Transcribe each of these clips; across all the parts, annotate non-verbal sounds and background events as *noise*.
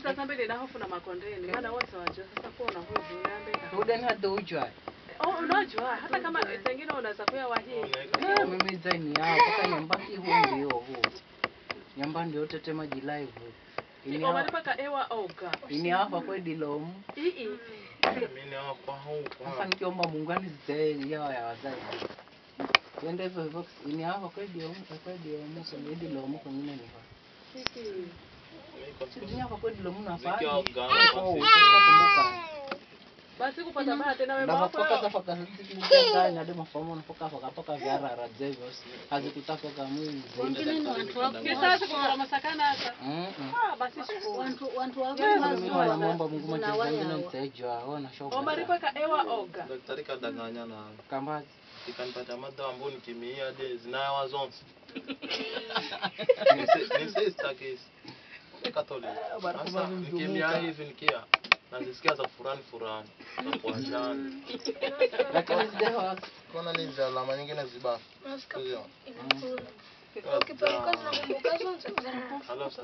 sasa mbele na hofu na makondeni maana wote wajua sasa kuwa na huzi unaambia Udan hata ujwa. oh unajua hata kama pengine unaweza kuya wahii Eh, mimi zaini yao paka nyamba ndio hu. Nyamba ndio tete maji live. Ini hapa walipaka ewa oga ini hapa kwa dilomu. ii Mimi hapa huko. Sasa nikiomba Mungu anizae yao ya wazazi. Twende hivyo hivyo ini hapa kwa dilomu kwa dilomu kwa dilomu kwa nini ni hapa. Kwa na. Oh, basi kupata baa tena wema wako za foka zikikuja na demo fomo na foka foka foka vyara radzevyo hazikutafoka mwingi. Wengine ni watu wako. kisasi kukora masakana hata Mm. ah basi shukuru Wantu wantu wako Mimi wanamwomba Mungu machizo wengine mtejwa ona shoga. omaripaka ewa oga Daktari kadanganya na Kambazi. ikanipata madawa ambayo nikimia de zinayawa zonse. Ni sister case. Catholic. Sasa nikimia hivi nikia nazisikia za furani furani za *laughs* kuachana. Lakini zidewa Kuna ni za alama nyingine zibafu. Sio. Alafu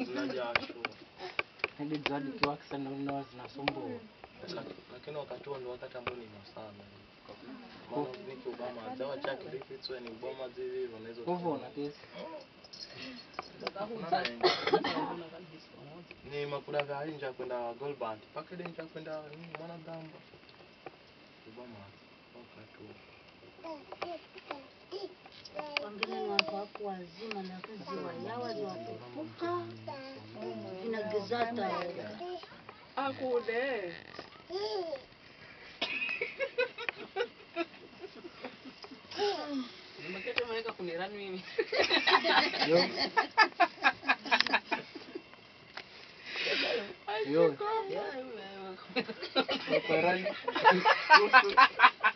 hadi zawadi zinasumbua. Lakini wakati huo ndio wakati ambao ni sana. Maana niki Obama dawa chake Griffiths ni Obama zile wanaweza. Kuvu na kesi. kuna gari vya nja kwenda Goldband mpaka ile nja kwenda mwana Obama paka tu. wengine ni watu wako wazima na kuziwa yawa ni ziwakufuka vinagezata akude *laughs* Makete mweka kunirani mimi. *laughs* Yun. Yeah. Operan. *laughs*